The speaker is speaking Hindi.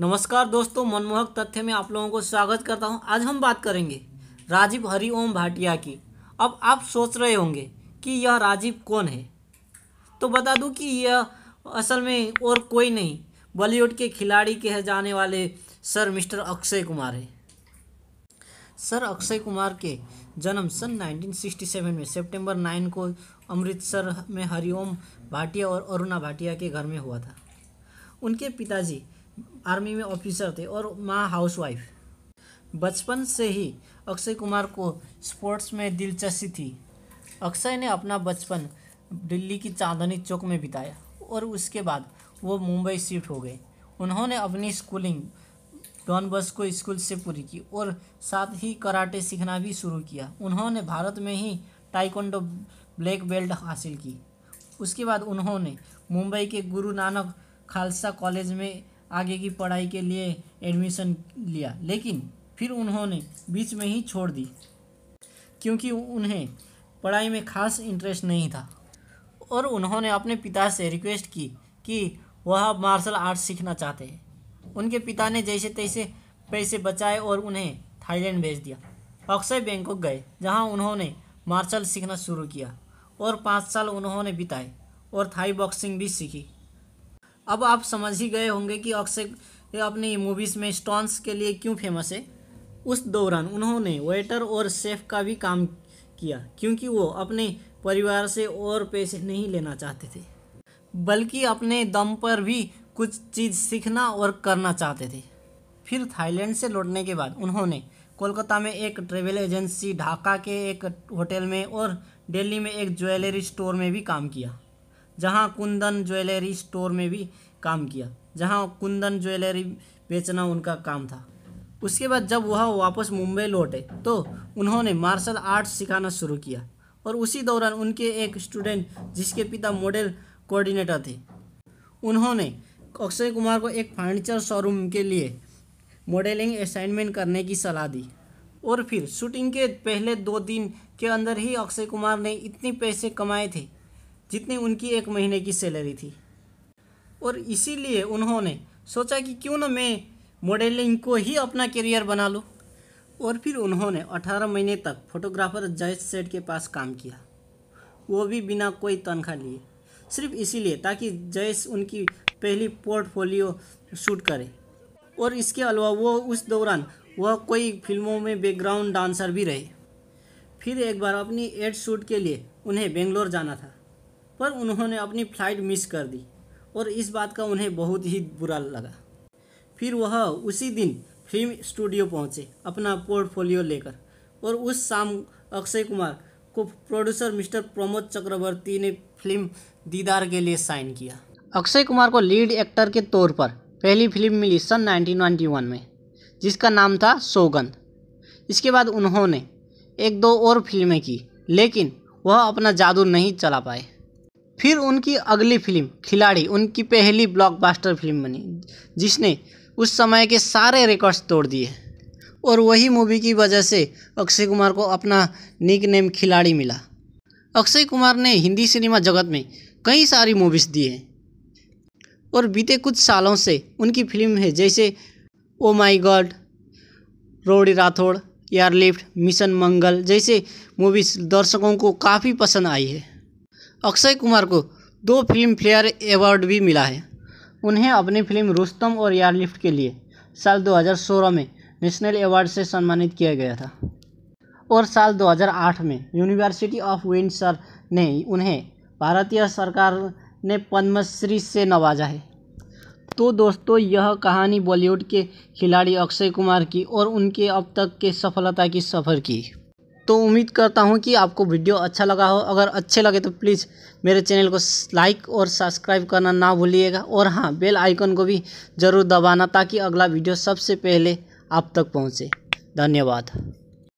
नमस्कार दोस्तों, मनमोहक तथ्य में आप लोगों को स्वागत करता हूँ। आज हम बात करेंगे राजीव हरिओम भाटिया की। अब आप सोच रहे होंगे कि यह राजीव कौन है? तो बता दूँ कि यह असल में और कोई नहीं, बॉलीवुड के खिलाड़ी कहे जाने वाले सर मिस्टर अक्षय कुमार है। सर अक्षय कुमार के जन्म सन 1967 में, सितंबर 9 को अमृतसर में हरिओम भाटिया और अरुणा भाटिया के घर में हुआ था। उनके पिताजी आर्मी में ऑफिसर थे और माँ हाउसवाइफ। बचपन से ही अक्षय कुमार को स्पोर्ट्स में दिलचस्पी थी। अक्षय ने अपना बचपन दिल्ली की चांदनी चौक में बिताया और उसके बाद वो मुंबई शिफ्ट हो गए। उन्होंने अपनी स्कूलिंग डॉन बस्को स्कूल से पूरी की और साथ ही कराटे सीखना भी शुरू किया। उन्होंने भारत में ही टाइकोंडो ब्लैक बेल्ट हासिल की। उसके बाद उन्होंने मुंबई के गुरु नानक खालसा कॉलेज में आगे की पढ़ाई के लिए एडमिशन लिया। लेकिन फिर उन्होंने बीच में ही छोड़ दी, क्योंकि उन्हें पढ़ाई में खास इंटरेस्ट नहीं था। और उन्होंने अपने पिता से रिक्वेस्ट की कि वह मार्शल आर्ट्स सीखना चाहते हैं। उनके पिता ने जैसे तैसे पैसे बचाए और उन्हें थाईलैंड भेज दिया। अक्षय बैंकॉक गए, जहाँ उन्होंने मार्शल सीखना शुरू किया और पाँच साल उन्होंने बिताए और थाई बॉक्सिंग भी सीखी। अब आप समझ ही गए होंगे कि अक्षय अपनी मूवीज़ में स्टॉन्स के लिए क्यों फ़ेमस है। उस दौरान उन्होंने वेटर और शेफ का भी काम किया, क्योंकि वो अपने परिवार से और पैसे नहीं लेना चाहते थे, बल्कि अपने दम पर भी कुछ चीज़ सीखना और करना चाहते थे। फिर थाईलैंड से लौटने के बाद उन्होंने कोलकाता में एक ट्रेवल एजेंसी ढाका के एक होटल में और दिल्ली में एक ज्वेलरी स्टोर में भी काम किया। जहाँ कुंदन ज्वेलरी स्टोर में भी काम किया, जहाँ कुंदन ज्वेलरी बेचना उनका काम था। उसके बाद जब वह वापस मुंबई लौटे तो उन्होंने मार्शल आर्ट्स सिखाना शुरू किया और उसी दौरान उनके एक स्टूडेंट, जिसके पिता मॉडल कोऑर्डिनेटर थे, उन्होंने अक्षय कुमार को एक फर्नीचर शोरूम के लिए मॉडलिंग असाइनमेंट करने की सलाह दी और फिर शूटिंग के पहले दो दिन के अंदर ही अक्षय कुमार ने इतने पैसे कमाए थे जितनी उनकी एक महीने की सैलरी थी। और इसीलिए उन्होंने सोचा कि क्यों ना मैं मॉडलिंग को ही अपना करियर बना लूँ। और फिर उन्होंने 18 महीने तक फोटोग्राफर जयेश सेठ के पास काम किया। वो भी बिना कोई तनख्वाह लिए। सिर्फ़ इसीलिए ताकि जयेश उनकी पहली पोर्टफोलियो शूट करे। और इसके अलावा वो उस दौरान वह कोई फ़िल्मों में बैकग्राउंड डांसर भी रहे। फिर एक बार अपनी एड शूट के लिए उन्हें बेंगलोर जाना था। पर उन्होंने अपनी फ़्लाइट मिस कर दी और इस बात का उन्हें बहुत ही बुरा लगा। फिर वह उसी दिन फ़िल्म स्टूडियो पहुँचे अपना पोर्टफोलियो लेकर और उस शाम अक्षय कुमार को प्रोड्यूसर मिस्टर प्रमोद चक्रवर्ती ने फ़िल्म दीदार के लिए साइन किया। अक्षय कुमार को लीड एक्टर के तौर पर पहली फ़िल्म मिली सन 1991 में, जिसका नाम था सौगंध इसके बाद उन्होंने एक दो और फ़िल्में की, लेकिन वह अपना जादू नहीं चला पाए। फिर उनकी अगली फ़िल्म, खिलाड़ी, उनकी पहली ब्लॉकबस्टर फ़िल्म बनी, जिसने उस समय के सारे रिकॉर्ड्स तोड़ दिए और वही मूवी की वजह से अक्षय कुमार को अपना निक नेम खिलाड़ी मिला। अक्षय कुमार ने हिंदी सिनेमा जगत में कई सारी मूवीज़ दी हैं। और बीते कुछ सालों से उनकी फ़िल्म है, जैसे ओ my God rowdy Rathore airlift mission Mangal जैसे मूवीज़ दर्शकों को काफ़ी पसंद आई है। अक्षय कुमार को दो फ़िल्म फेयर अवार्ड भी मिला है। उन्हें अपनी फ़िल्म रुस्तम और एयरलिफ्ट के लिए साल 2016 में नेशनल अवार्ड से सम्मानित किया गया था। और साल 2008 में यूनिवर्सिटी ऑफ़ विंडसर ने उन्हें भारतीय सरकार ने पद्मश्री से नवाजा है। तो दोस्तों, यह कहानी बॉलीवुड के खिलाड़ी अक्षय कुमार की और उनके अब तक के सफलता की सफ़र की। तो उम्मीद करता हूँ कि आपको वीडियो अच्छा लगा हो। अगर अच्छे लगे तो प्लीज़ मेरे चैनल को लाइक और सब्सक्राइब करना ना भूलिएगा। और हाँ बेल आइकन को भी ज़रूर दबाना ताकि अगला वीडियो सबसे पहले आप तक पहुँचे। धन्यवाद।